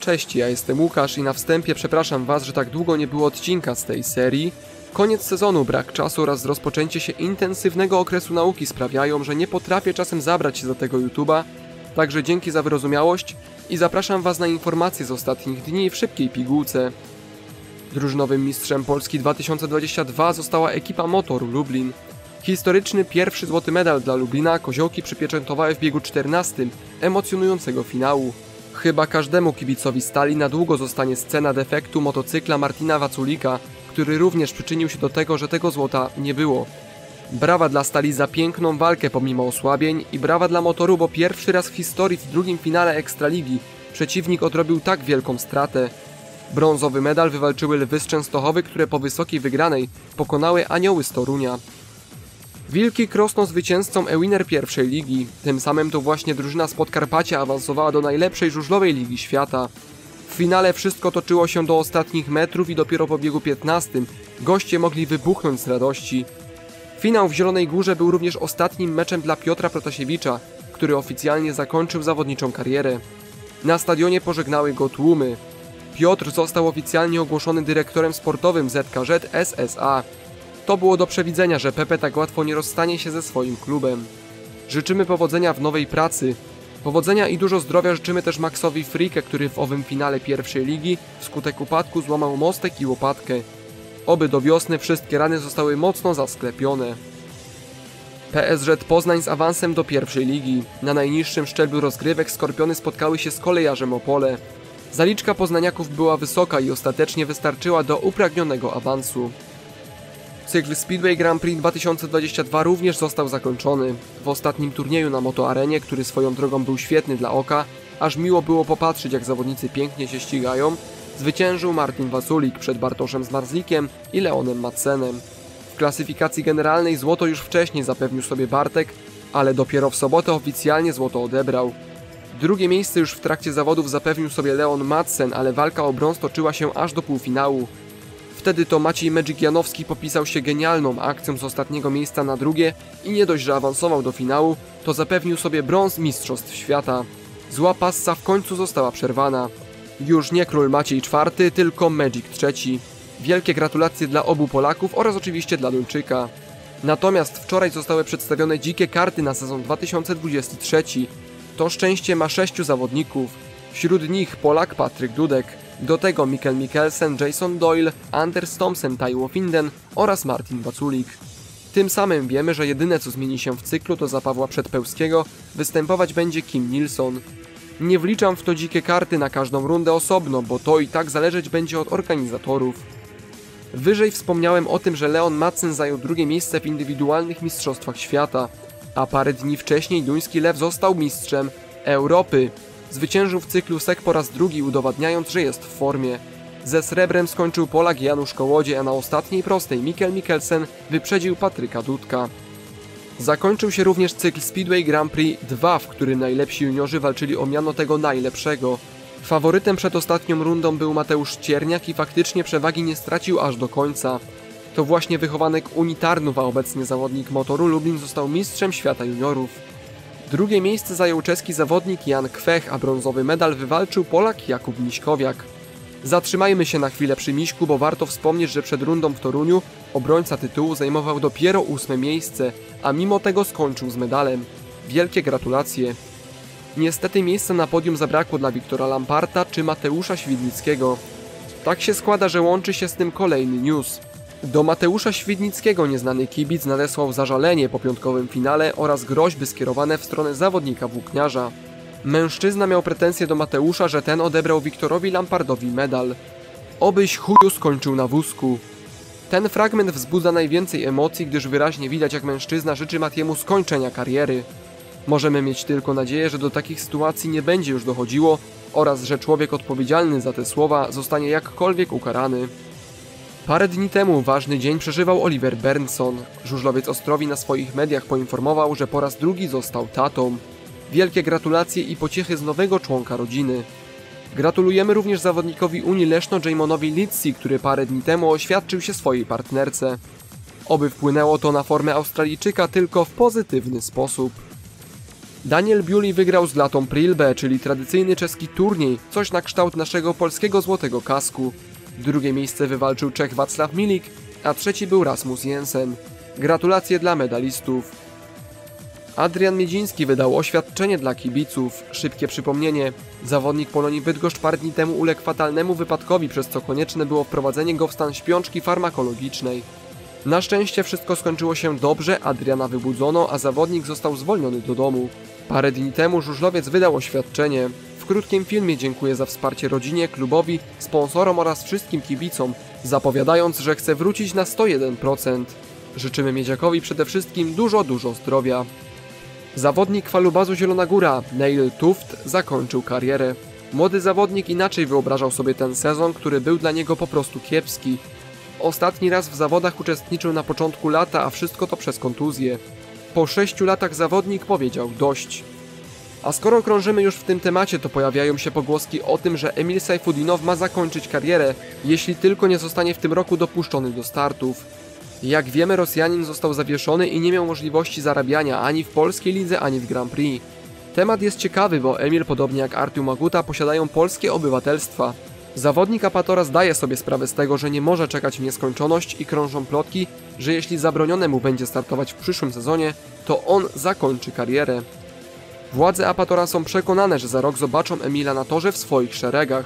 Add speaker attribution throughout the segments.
Speaker 1: Cześć, ja jestem Łukasz i na wstępie przepraszam Was, że tak długo nie było odcinka z tej serii. Koniec sezonu, brak czasu oraz rozpoczęcie się intensywnego okresu nauki sprawiają, że nie potrafię czasem zabrać się za tego YouTube'a, także dzięki za wyrozumiałość i zapraszam Was na informacje z ostatnich dni w szybkiej pigułce. Drużynowym mistrzem Polski 2022 została ekipa Motor Lublin. Historyczny pierwszy złoty medal dla Lublina koziołki przypieczętowały w biegu 14 emocjonującego finału. Chyba każdemu kibicowi stali na długo zostanie scena defektu motocykla Martina Waculika, który również przyczynił się do tego, że tego złota nie było. Brawa dla Stali za piękną walkę pomimo osłabień i brawa dla motoru, bo pierwszy raz w historii w drugim finale Ekstraligi przeciwnik odrobił tak wielką stratę. Brązowy medal wywalczyły Lwy z Częstochowy, które po wysokiej wygranej pokonały Anioły z Torunia. Wilki krosną zwycięzcą Ewiner pierwszej ligi. Tym samym to właśnie drużyna z Podkarpacia awansowała do najlepszej żużlowej ligi świata. W finale wszystko toczyło się do ostatnich metrów i dopiero po biegu 15 goście mogli wybuchnąć z radości. Finał w Zielonej Górze był również ostatnim meczem dla Piotra Protasiewicza, który oficjalnie zakończył zawodniczą karierę. Na stadionie pożegnały go tłumy. Piotr został oficjalnie ogłoszony dyrektorem sportowym ZKZ SSA. To było do przewidzenia, że Pepe tak łatwo nie rozstanie się ze swoim klubem. Życzymy powodzenia w nowej pracy. Powodzenia i dużo zdrowia życzymy też Maxowi Frike, który w owym finale pierwszej ligi wskutek upadku złamał mostek i łopatkę. Oby do wiosny wszystkie rany zostały mocno zasklepione. PSZ Poznań z awansem do pierwszej ligi. Na najniższym szczeblu rozgrywek Skorpiony spotkały się z kolejarzem Opole. Zaliczka poznaniaków była wysoka i ostatecznie wystarczyła do upragnionego awansu. Cykl Speedway Grand Prix 2022 również został zakończony. W ostatnim turnieju na motoarenie, który swoją drogą był świetny dla oka, aż miło było popatrzeć jak zawodnicy pięknie się ścigają, zwyciężył Martin Wasulik przed Bartoszem Zmarzlikiem i Leonem Madsenem. W klasyfikacji generalnej złoto już wcześniej zapewnił sobie Bartek, ale dopiero w sobotę oficjalnie złoto odebrał. Drugie miejsce już w trakcie zawodów zapewnił sobie Leon Madsen, ale walka o brąz toczyła się aż do półfinału. Wtedy to Maciej Magic Janowski popisał się genialną akcją z ostatniego miejsca na drugie i nie dość, że awansował do finału, to zapewnił sobie brąz Mistrzostw Świata. Zła passa w końcu została przerwana. Już nie król Maciej IV, tylko Magic III. Wielkie gratulacje dla obu Polaków oraz oczywiście dla Duńczyka. Natomiast wczoraj zostały przedstawione dzikie karty na sezon 2023. To szczęście ma sześciu zawodników. Wśród nich Polak Patryk Dudek, do tego Mikkel Mikkelsen, Jason Doyle, Anders Thompson, Taiwo Finden oraz Martin Waculik. Tym samym wiemy, że jedyne co zmieni się w cyklu to za Pawła Przedpełskiego występować będzie Kim Nilsson. Nie wliczam w to dzikie karty na każdą rundę osobno, bo to i tak zależeć będzie od organizatorów. Wyżej wspomniałem o tym, że Leon Madsen zajął drugie miejsce w indywidualnych mistrzostwach świata, a parę dni wcześniej duński lew został mistrzem Europy. Zwyciężył w cyklu SEK po raz drugi, udowadniając, że jest w formie. Ze srebrem skończył Polak Janusz Kołodzie, a na ostatniej prostej Mikkel Mikkelsen wyprzedził Patryka Dudka. Zakończył się również cykl Speedway Grand Prix 2, w którym najlepsi juniorzy walczyli o miano tego najlepszego. Faworytem przed ostatnią rundą był Mateusz Cierniak i faktycznie przewagi nie stracił aż do końca. To właśnie wychowanek Unitarnów, a obecnie zawodnik motoru Lublin został mistrzem świata juniorów. Drugie miejsce zajął czeski zawodnik Jan Kwech, a brązowy medal wywalczył Polak Jakub Miśkowiak. Zatrzymajmy się na chwilę przy Miśku, bo warto wspomnieć, że przed rundą w Toruniu obrońca tytułu zajmował dopiero ósme miejsce, a mimo tego skończył z medalem. Wielkie gratulacje. Niestety miejsca na podium zabrakło dla Wiktora Lamparta czy Mateusza Świdnickiego. Tak się składa, że łączy się z tym kolejny news. Do Mateusza Świdnickiego nieznany kibic nadesłał zażalenie po piątkowym finale oraz groźby skierowane w stronę zawodnika włókniarza. Mężczyzna miał pretensje do Mateusza, że ten odebrał Wiktorowi Lampardowi medal. Obyś chuju skończył na wózku. Ten fragment wzbudza najwięcej emocji, gdyż wyraźnie widać jak mężczyzna życzy Matiemu skończenia kariery. Możemy mieć tylko nadzieję, że do takich sytuacji nie będzie już dochodziło oraz że człowiek odpowiedzialny za te słowa zostanie jakkolwiek ukarany. Parę dni temu ważny dzień przeżywał Oliver Bernson. Żużlowiec Ostrowi na swoich mediach poinformował, że po raz drugi został tatą. Wielkie gratulacje i pociechy z nowego członka rodziny. Gratulujemy również zawodnikowi Unii Leszno Jamonowi Litsi, który parę dni temu oświadczył się swojej partnerce. Oby wpłynęło to na formę Australijczyka tylko w pozytywny sposób. Daniel Biuli wygrał z Latą Prilbe, czyli tradycyjny czeski turniej, coś na kształt naszego polskiego złotego kasku. Drugie miejsce wywalczył Czech Wacław Milik, a trzeci był Rasmus Jensen. Gratulacje dla medalistów. Adrian Miedziński wydał oświadczenie dla kibiców. Szybkie przypomnienie. Zawodnik Polonii Bydgoszcz parę dni temu uległ fatalnemu wypadkowi, przez co konieczne było wprowadzenie go w stan śpiączki farmakologicznej. Na szczęście wszystko skończyło się dobrze, Adriana wybudzono, a zawodnik został zwolniony do domu. Parę dni temu żużlowiec wydał oświadczenie. Krótkim filmie dziękuję za wsparcie rodzinie, klubowi, sponsorom oraz wszystkim kibicom, zapowiadając, że chce wrócić na 101%. Życzymy Miedziakowi przede wszystkim dużo, dużo zdrowia. Zawodnik falubazu Zielona Góra, Neil Tuft, zakończył karierę. Młody zawodnik inaczej wyobrażał sobie ten sezon, który był dla niego po prostu kiepski. Ostatni raz w zawodach uczestniczył na początku lata, a wszystko to przez kontuzję. Po sześciu latach zawodnik powiedział dość. A skoro krążymy już w tym temacie, to pojawiają się pogłoski o tym, że Emil Sajfudinow ma zakończyć karierę, jeśli tylko nie zostanie w tym roku dopuszczony do startów. Jak wiemy, Rosjanin został zawieszony i nie miał możliwości zarabiania ani w polskiej lidze, ani w Grand Prix. Temat jest ciekawy, bo Emil, podobnie jak Artiu Maguta, posiadają polskie obywatelstwa. Zawodnik Apatora zdaje sobie sprawę z tego, że nie może czekać w nieskończoność i krążą plotki, że jeśli zabronione mu będzie startować w przyszłym sezonie, to on zakończy karierę. Władze Apatora są przekonane, że za rok zobaczą Emila na torze w swoich szeregach.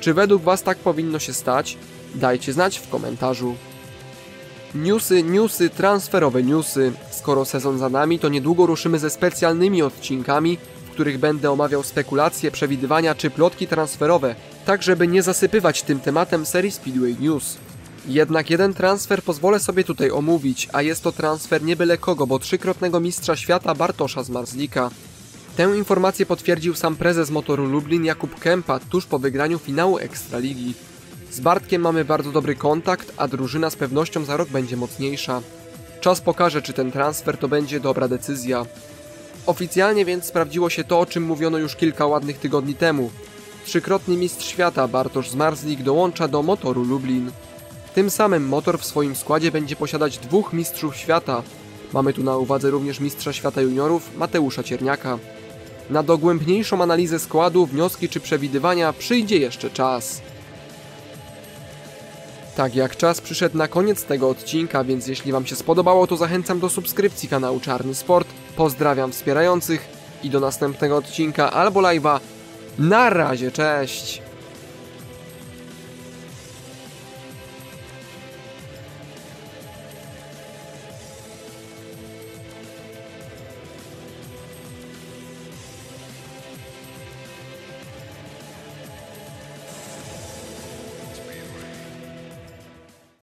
Speaker 1: Czy według Was tak powinno się stać? Dajcie znać w komentarzu. Newsy, newsy, transferowe newsy. Skoro sezon za nami, to niedługo ruszymy ze specjalnymi odcinkami, w których będę omawiał spekulacje, przewidywania czy plotki transferowe, tak żeby nie zasypywać tym tematem serii Speedway News. Jednak jeden transfer pozwolę sobie tutaj omówić, a jest to transfer nie byle kogo, bo trzykrotnego mistrza świata Bartosza z Marzlika. Tę informację potwierdził sam prezes motoru Lublin Jakub Kępa tuż po wygraniu finału Ekstraligi. Z Bartkiem mamy bardzo dobry kontakt, a drużyna z pewnością za rok będzie mocniejsza. Czas pokaże, czy ten transfer to będzie dobra decyzja. Oficjalnie więc sprawdziło się to, o czym mówiono już kilka ładnych tygodni temu. Trzykrotny mistrz świata Bartosz Zmarzlik dołącza do motoru Lublin. Tym samym motor w swoim składzie będzie posiadać dwóch mistrzów świata. Mamy tu na uwadze również mistrza świata juniorów Mateusza Cierniaka. Na dogłębniejszą analizę składu, wnioski czy przewidywania przyjdzie jeszcze czas. Tak jak czas przyszedł na koniec tego odcinka, więc jeśli Wam się spodobało, to zachęcam do subskrypcji kanału Czarny Sport. Pozdrawiam wspierających i do następnego odcinka albo live'a. Na razie, cześć!